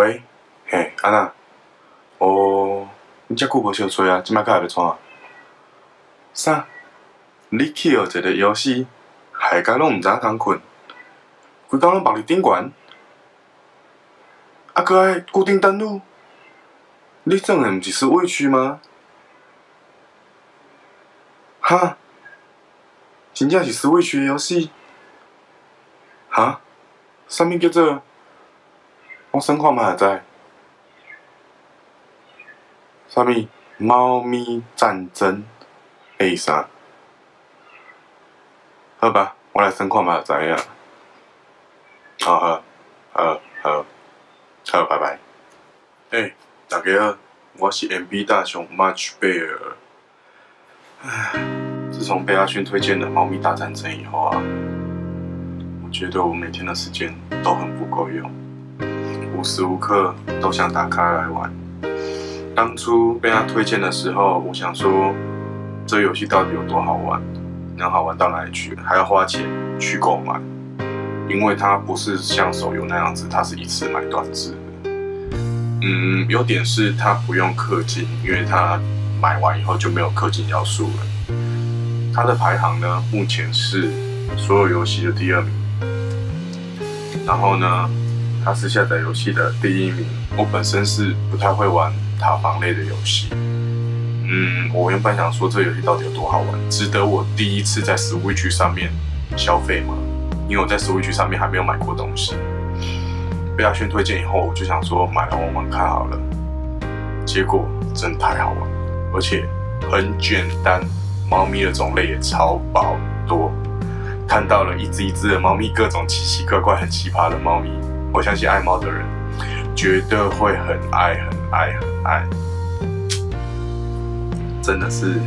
喂，嘿，安娜，哦，你遮久无相吹啊，即摆敢会要创啊？啥？你去学一个游戏，下家拢毋知通困，规工拢绑伫顶悬，啊，搁爱固定登录？你装的毋是是委屈吗？哈？真正是 Switch 的游戏？哈？啥物叫做？我先看嘛会知。啥物？猫咪战争？诶啥？好吧，我来先看嘛会知影。好好好好好，拜拜。诶，大家好，我是 MB 大雄 Much Bear。自从被阿勋推荐了《猫咪大战争》以后啊，我觉得我每天的时间都很不够用，无时无刻都想打开来玩。当初被他推荐的时候，我想说，这游戏到底有多好玩，能好玩到哪里去？还要花钱去购买，因为它不是像手游那样子，它是一次买断制的。嗯，优点是它不用氪金，因为它买完以后就没有氪金要素了。它的排行呢，目前是所有游戏的第二名。然后呢，它是下载游戏的第一名。我本身是不太会玩塔防类的游戏。嗯，我原本想说这游戏到底有多好玩，值得我第一次在 Switch 上面消费吗？因为我在 Switch 上面还没有买过东西。被阿轩推荐以后，我就想说买了玩玩看好了。结果真太好玩，而且很简单。猫咪的种类也超爆多，看到了一只一只的猫咪，各种奇奇怪怪、很奇葩的猫咪。我相信爱猫的人绝对会很爱、很爱、很爱，真的是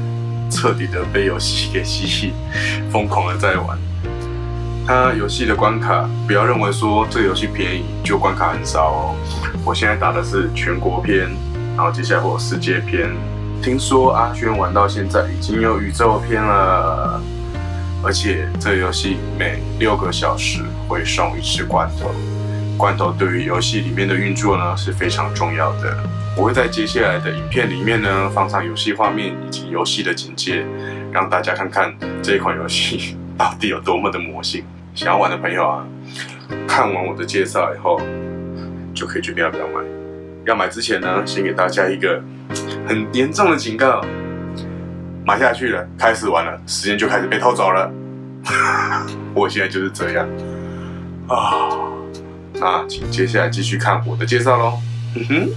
彻底的被游戏给吸引，疯狂的在玩。它游戏的关卡，不要认为说这个游戏便宜就关卡很少哦。我现在打的是全国篇，然后接下来会有世界篇。听说阿轩玩到现在已经有宇宙篇了，而且这个游戏每六个小时会送一次罐头，罐头对于游戏里面的运作呢是非常重要的。我会在接下来的影片里面呢放上游戏画面以及游戏的简介，让大家看看这一款游戏 到底有多么的魔性。想要玩的朋友啊，看完我的介绍以后就可以决定要不要买。要买之前呢，先给大家一个。很严重的警告，买下去了，开始玩了，时间就开始被偷走了。我现在就是这样啊。那请接下来继续看我的介绍喽。嗯哼。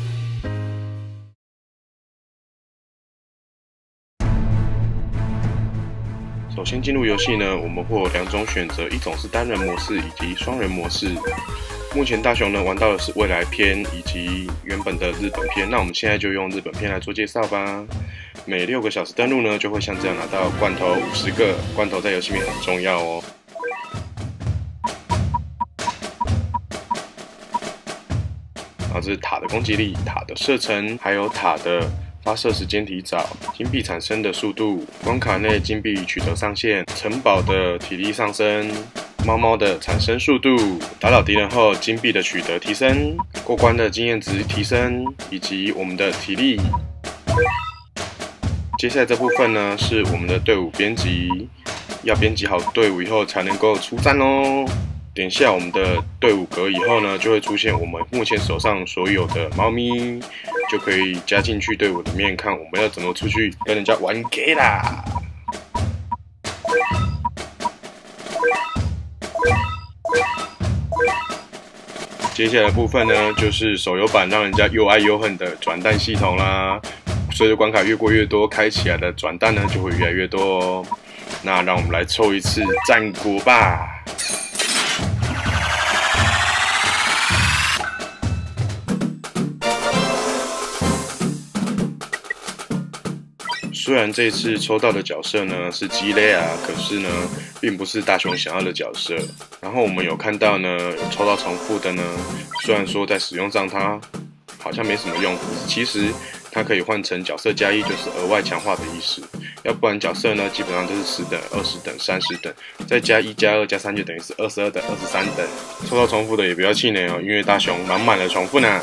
首先进入游戏呢，我们会有两种选择，一种是单人模式以及双人模式。目前大雄呢玩到的是未来篇以及原本的日本篇，那我们现在就用日本篇来做介绍吧。每六个小时登录呢，就会像这样拿到罐头五十个，罐头在游戏里面很重要哦。啊，这是塔的攻击力、塔的射程，还有塔的发射时间提早、金币产生的速度、关卡内金币取得上限、城堡的体力上升。猫猫的产生速度，打倒敌人后金币的取得提升，过关的经验值提升，以及我们的体力。接下来这部分呢，是我们的队伍编辑，要编辑好队伍以后才能够出战哦。点下我们的队伍格以后呢，就会出现我们目前手上所有的猫咪，就可以加进去队伍里面，看我们要怎么出去跟人家玩 G 啦。接下来部分呢，就是手游版让人家又爱又恨的转蛋系统啦。随着关卡越过越多，开起来的转蛋呢就会越来越多哦。那让我们来凑一次战果吧。虽然这次抽到的角色呢是鸡肋啊，可是呢，并不是大雄想要的角色。然后我们有看到呢，有抽到重复的呢。虽然说在使用上它好像没什么用，其实它可以换成角色加一，就是额外强化的意思。要不然角色呢基本上都是十等、二十等、三十等，再加一加二加三就等于是二十二等、二十三等。抽到重复的也不要气馁哦，因为大雄满满的重复呢。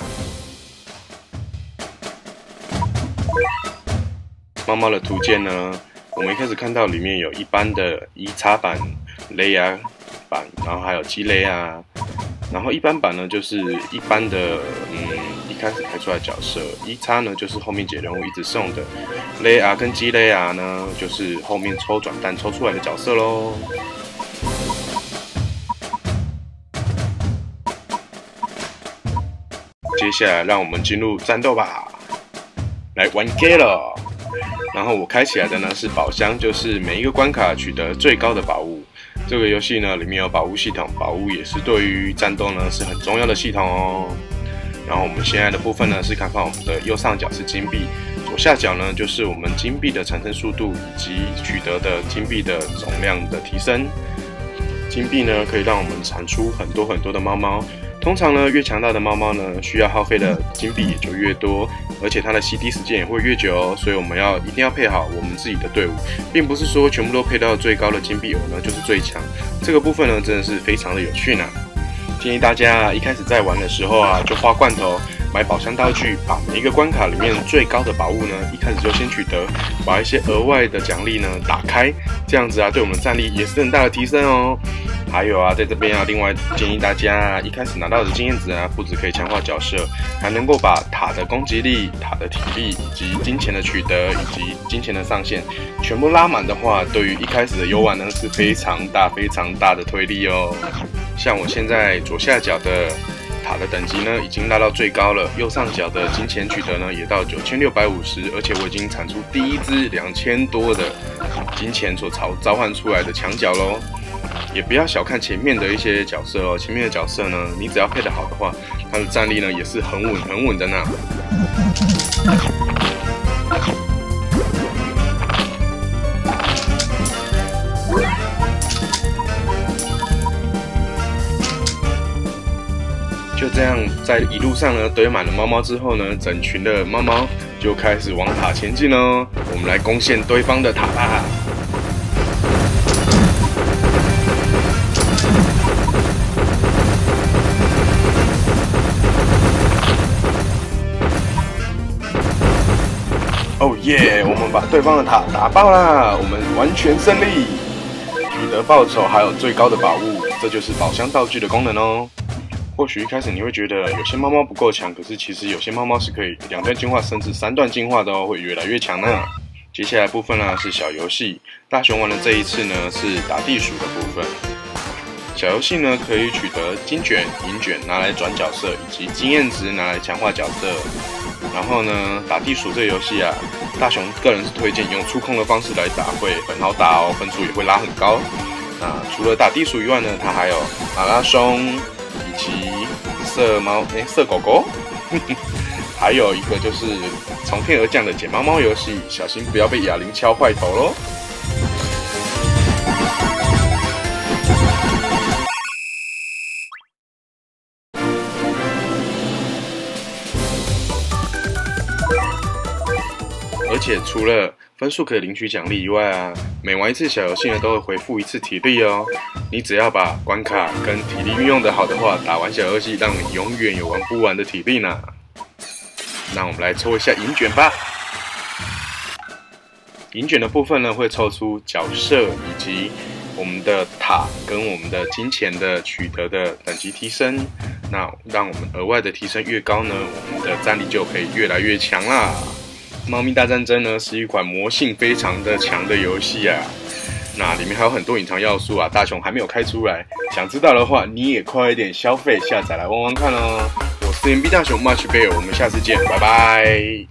猫猫的图鉴呢，我们一开始看到里面有一般的一叉版、雷牙版，然后还有鸡雷啊。然后一般版呢，就是一般的，嗯，一开始开出来角色。一叉呢，就是后面解任务一直送的。雷牙跟鸡雷亚呢，就是后面抽转蛋抽出来的角色喽。接下来让我们进入战斗吧，来玩 Gay 了。然后我开起来的呢是宝箱，就是每一个关卡取得最高的宝物。这个游戏呢，里面有宝物系统，宝物也是对于战斗呢是很重要的系统哦。然后我们现在的部分呢是看看我们的右上角是金币，左下角呢就是我们金币的产生速度以及取得的金币的总量的提升。金币呢可以让我们产出很多很多的猫猫。通常呢，越强大的猫猫呢，需要耗费的金币也就越多，而且它的 CD 时间也会越久哦，所以我们要一定要配好我们自己的队伍，并不是说全部都配到最高的金币额呢就是最强。这个部分呢，真的是非常的有趣呢。建议大家一开始在玩的时候啊，就花罐头买宝箱道具，把每一个关卡里面最高的宝物呢，一开始就先取得，把一些额外的奖励呢打开，这样子啊，对我们的战力也是很大的提升哦。还有啊，在这边啊，另外建议大家一开始拿到的经验值啊，不止可以强化角色，还能够把塔的攻击力、塔的体力以及金钱的取得以及金钱的上限全部拉满的话，对于一开始的游玩呢是非常大、非常大的推力哦。像我现在左下角的塔的等级呢，已经拉到最高了，右上角的金钱取得呢也到九千六百五十，而且我已经产出第一只两千多的金钱所召召唤出来的墙角喽。也不要小看前面的一些角色哦，前面的角色呢，你只要配得好的话，他的战力呢也是很稳很稳的呢。就这样，在一路上呢堆满了猫猫之后呢，整群的猫猫就开始往塔前进喽。我们来攻陷对方的塔吧。哦耶！我们把对方的塔打爆啦，我们完全胜利，取得报酬还有最高的宝物，这就是宝箱道具的功能哦。或许一开始你会觉得有些猫猫不够强，可是其实有些猫猫是可以两段进化甚至三段进化的哦，会越来越强呢。接下来部分呢是小游戏，大雄玩的这一次呢是打地鼠的部分。小游戏呢可以取得金卷、银卷拿来转角色，以及经验值拿来强化角色。然后呢，打地鼠这个游戏啊，大雄个人是推荐用触控的方式来打，会很好打哦，分数也会拉很高。那除了打地鼠以外呢，它还有马拉松以及射猫哎射狗狗，还有一个就是从天而降的捡猫猫游戏，小心不要被哑铃敲坏头喽。且除了分数可以领取奖励以外啊，每玩一次小游戏呢，都会回复一次体力哦。你只要把关卡跟体力运用的好的话，打完小游戏，让你永远有玩不完的体力呢。那我们来抽一下银卷吧。银卷的部分呢，会抽出角色以及我们的塔跟我们的金钱的取得的等级提升。那让我们额外的提升越高呢，我们的战力就可以越来越强啦。《猫咪大战争》呢是一款魔性非常的强的游戏啊，那里面还有很多隐藏要素啊，大雄还没有开出来，想知道的话你也快一点消费下载来玩玩看哦。我是 M B 大雄 Much Bear，我们下次见，拜拜。